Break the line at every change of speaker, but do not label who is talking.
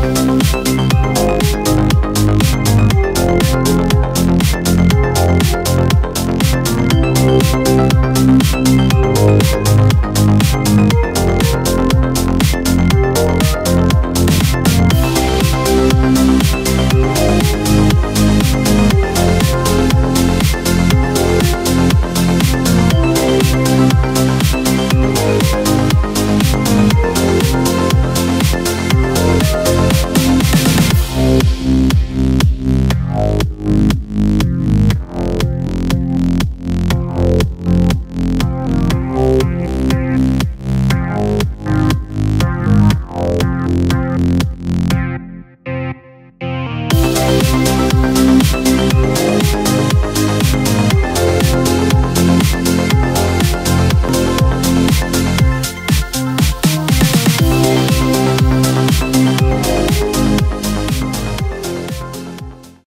Thank you. Thank